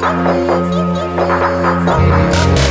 darkness.